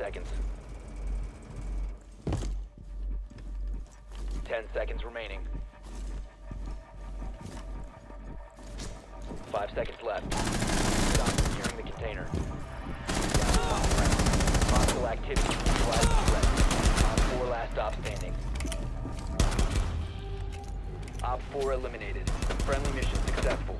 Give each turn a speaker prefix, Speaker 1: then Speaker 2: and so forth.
Speaker 1: seconds. 10 seconds remaining. 5 seconds left. Stop securing the container. Hostile activity. Op 4 last op standing. Op 4 eliminated. Friendly mission successful.